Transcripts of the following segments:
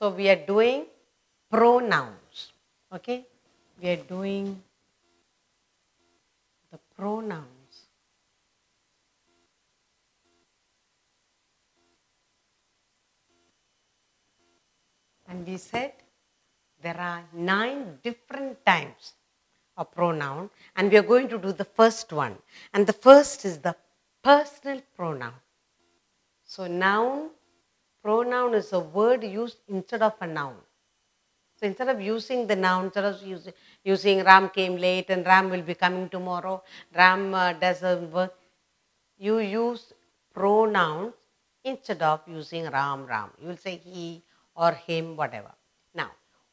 So we are doing pronouns. Okay? We are doing the pronouns. And we said there are nine different types of pronoun and we are going to do the first one. And the first is the personal pronoun. So noun, pronoun is a word used instead of a noun. So instead of using the noun, instead of using, using Ram came late and Ram will be coming tomorrow, Ram uh, doesn't work, you use pronouns instead of using Ram, Ram. You will say he or him, whatever. Now,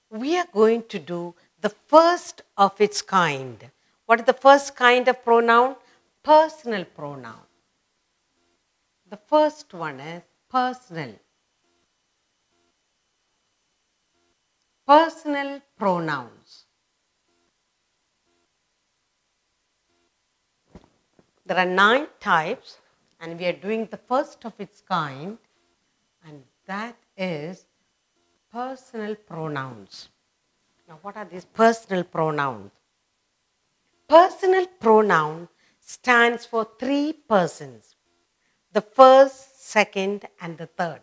we are going to do the first of its kind. What is the first kind of pronoun? Personal pronoun. The first one is personal. Personal pronouns. There are nine types, and we are doing the first of its kind, and that is personal pronouns. Now, what are these personal pronouns? Personal pronoun stands for three persons the first, second, and the third.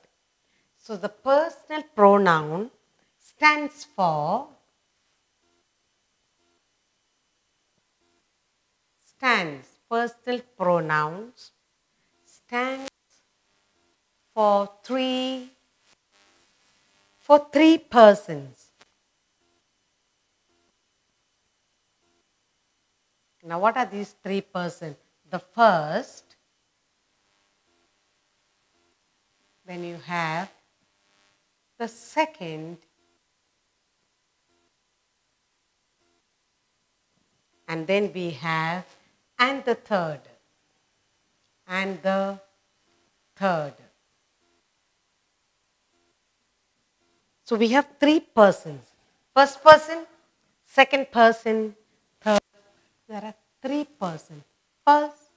So, the personal pronoun stands for stands personal pronouns stands for three for three persons. Now, what are these three persons? The first, when you have the second, and then we have and the third, and the third. So we have three persons. First person, second person, third. There are three persons. First,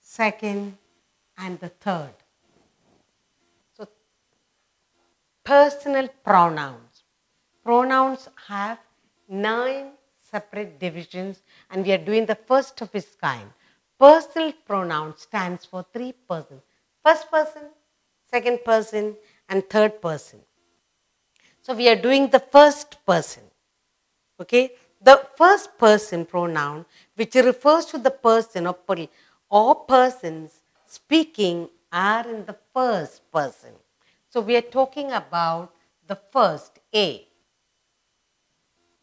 second, and the third. So personal pronouns. Pronouns have nine separate divisions and we are doing the first of its kind. Personal pronoun stands for three persons. First person, second person, and third person. So we are doing the first person. Okay? The first person pronoun, which refers to the person or, or persons speaking, are in the first person. So we are talking about the first, A.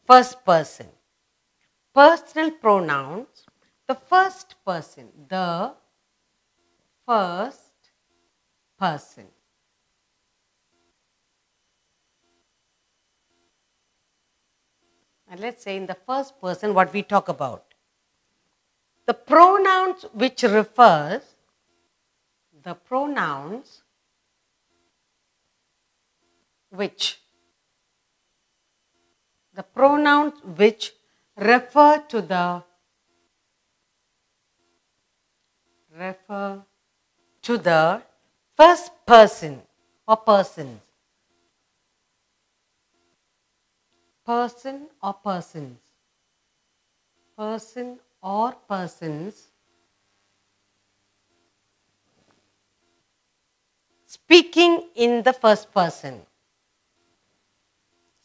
First person. Personal pronouns, the first person, the first person. And let's say in the first person what we talk about. The pronouns which refers, the pronouns which, the pronouns which refer to the, refer to the first person or persons. person or persons. Person or persons. Speaking in the first person.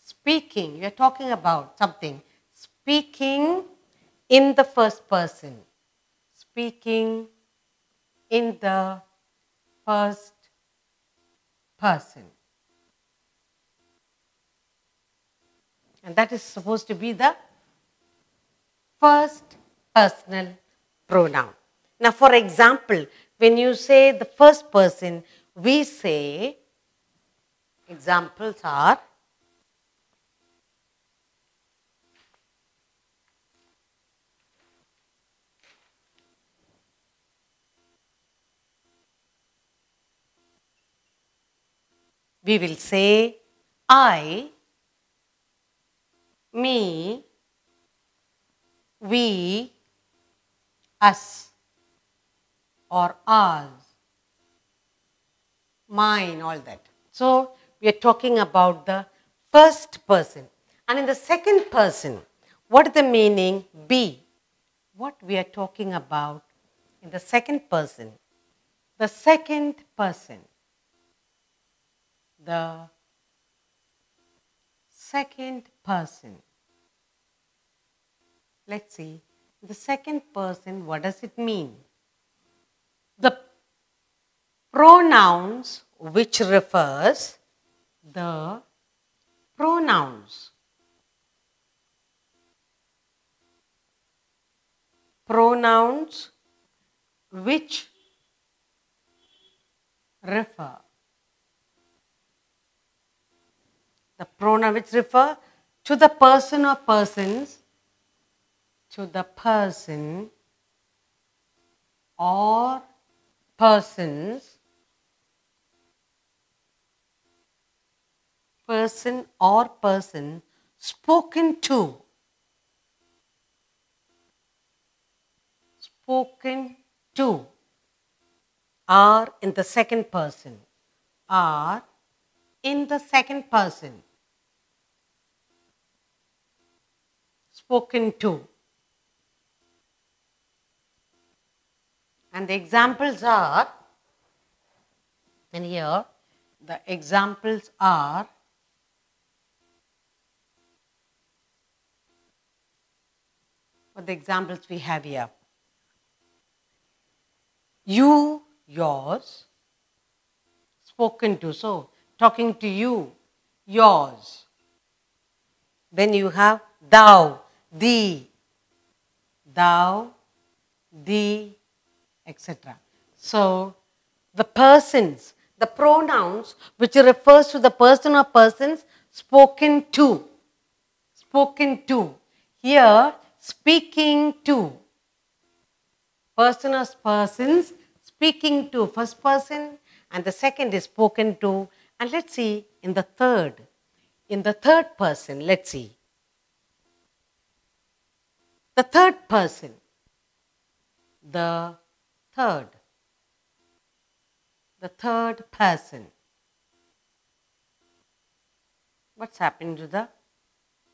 Speaking, you are talking about something. Speaking in the first person. Speaking in the first person. And that is supposed to be the first personal pronoun. Now, for example, when you say the first person, we say, examples are, we will say, I me, we, us, or ours, mine, all that. So we are talking about the first person. And in the second person, what is the meaning? Be. What we are talking about in the second person. The second person. The second person. Let's see. The second person, what does it mean? The pronouns which refers the pronouns. Pronouns which refer. Pronoun which refer to the person or persons, to the person or persons, person or person spoken to. Spoken to are in the second person. Are in the second person. Spoken to. And the examples are, and here the examples are what the examples we have here. You, yours, spoken to. So, talking to you, yours. Then you have thou, thee, thou, thee, etc. So, the persons, the pronouns which refers to the person or persons spoken to. Spoken to. Here, speaking to. Person or persons speaking to first person and the second is spoken to. And let's see in the third. In the third person, let's see. The third person. The third. The third person. What's happening to the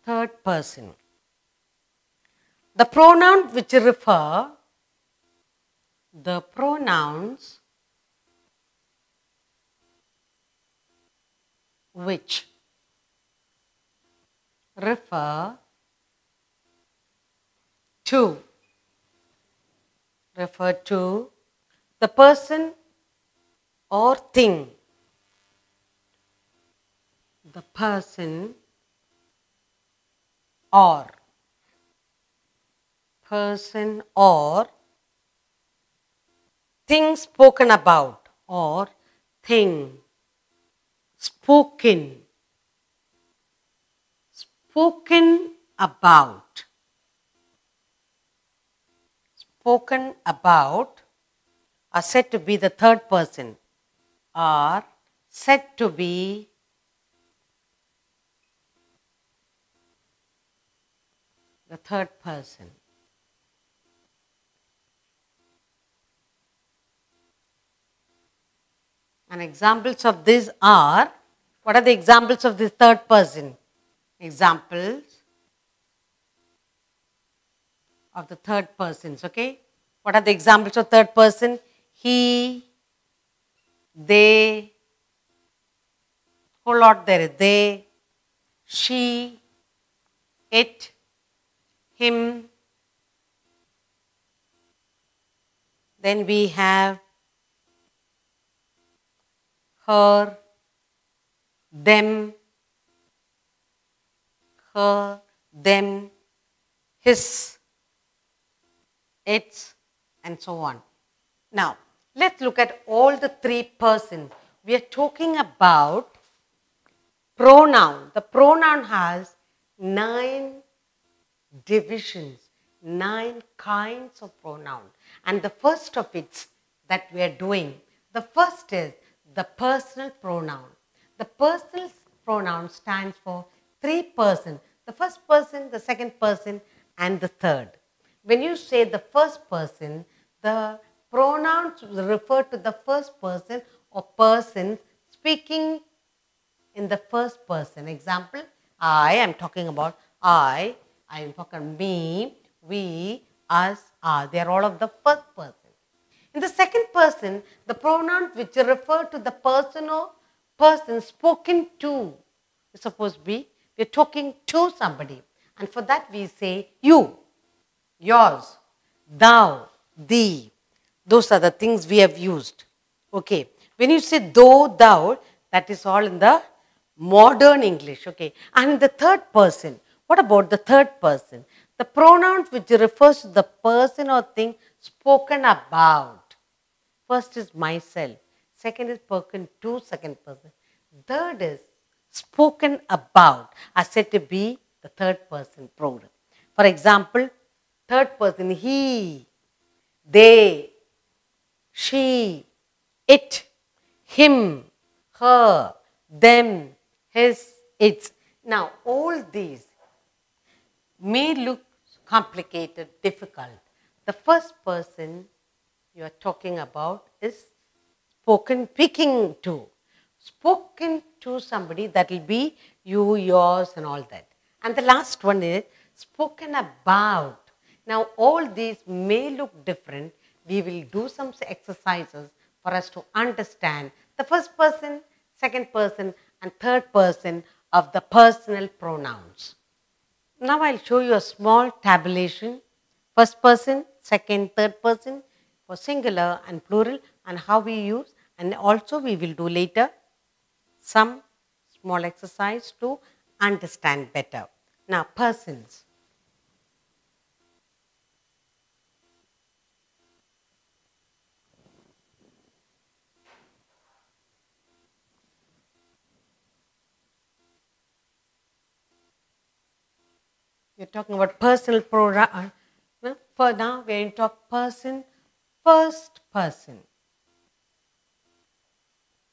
third person? The pronoun which refer, the pronouns which refer to refer to the person or thing. The person or person or thing spoken about or thing spoken spoken about spoken about are said to be the third person are said to be the third person And examples of this are what are the examples of this third person? Examples of the third persons, okay? What are the examples of third person? He, they, whole lot there is they, she, it, him. Then we have her, them, her, them, his, its, and so on. Now, let's look at all the three persons. We are talking about pronoun. The pronoun has nine divisions, nine kinds of pronoun. And the first of it that we are doing, the first is the personal pronoun. The personal pronoun stands for three persons the first person, the second person, and the third. When you say the first person, the pronouns refer to the first person or persons speaking in the first person. Example, I am talking about I, I am talking me, we, us, are. They are all of the first person. In the second person, the pronouns which refer to the person or person spoken to is supposed to be, we are talking to somebody. And for that we say you, yours, thou, thee. Those are the things we have used. Okay. When you say though, thou, that is all in the modern English. Okay. And the third person, what about the third person? The pronouns which refers to the person or thing spoken about. First is myself. Second is spoken to second person. Third is spoken about are said to be the third person pronoun. For example, third person he, they, she, it, him, her, them, his, its. Now, all these may look complicated, difficult. The first person you are talking about is spoken, speaking to. Spoken to somebody that will be you, yours, and all that. And the last one is spoken about. Now, all these may look different. We will do some exercises for us to understand the first person, second person, and third person of the personal pronouns. Now, I'll show you a small tabulation first person, second, third person for singular and plural, and how we use, and also we will do later some small exercise to understand better. Now, persons. We're talking about personal pronoun. Uh, for now, we're going to talk person, first person.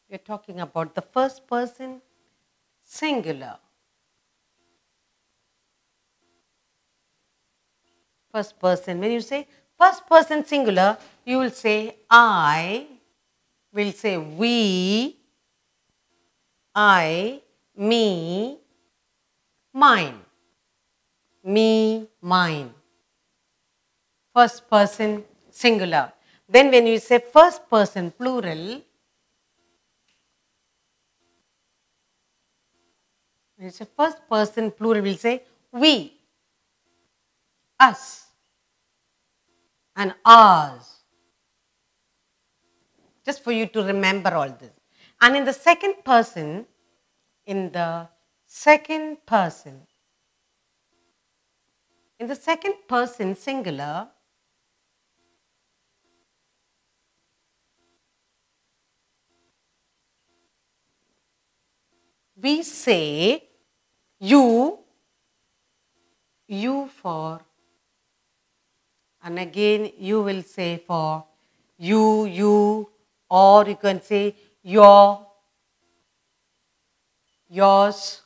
We're talking about the first person, singular. First person. When you say first person singular, you will say I, will say we, I, me, mine. Me, mine. First person singular. Then when you say first person plural, when you say first person plural, we'll say we, us, and ours. Just for you to remember all this. And in the second person, in the second person, in the second person singular, we say you, you for, and again you will say for you, you, or you can say your, yours.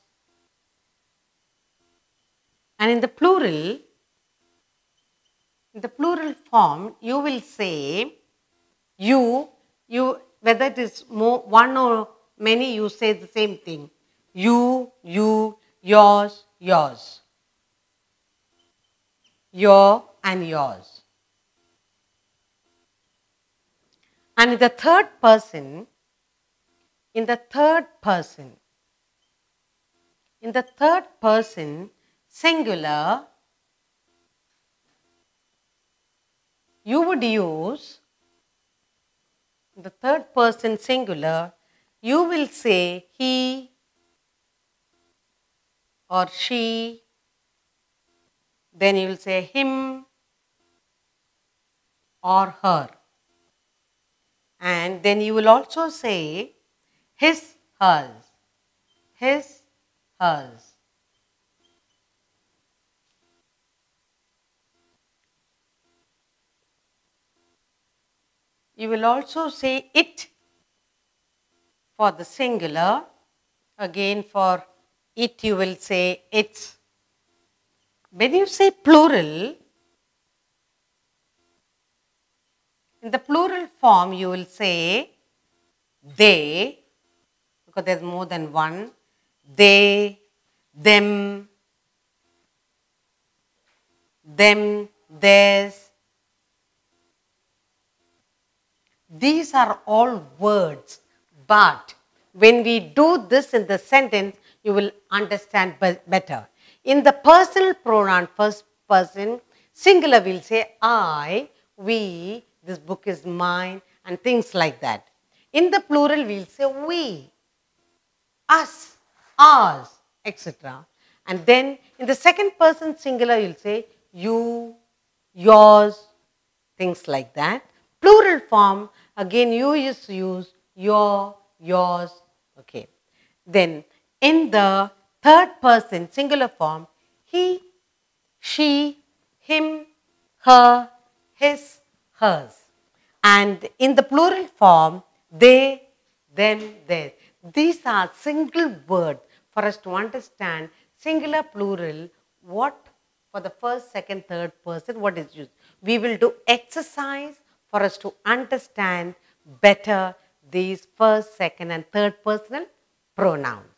And in the plural, in the plural form, you will say you, you, whether it is more, one or many, you say the same thing. You, you, yours, yours. Your and yours. And in the third person, in the third person, in the third person, singular, you would use the third person singular, you will say he or she, then you will say him or her. And then you will also say his, hers, his, hers. You will also say it for the singular. Again, for it, you will say its. When you say plural, in the plural form, you will say they, because there's more than one. they, them, them, theirs. These are all words, but when we do this in the sentence, you will understand better. In the personal pronoun, first person, singular we will say I, we, this book is mine, and things like that. In the plural, we'll say we, us, ours, etc. And then in the second person singular, you'll say you, yours, things like that. Plural form, again, you is used your, yours, okay. Then in the third person singular form, he, she, him, her, his, hers. And in the plural form, they, them, theirs. These are single words for us to understand singular, plural, what for the first, second, third person, what is used. We will do exercise for us to understand better these first, second, and third personal pronouns.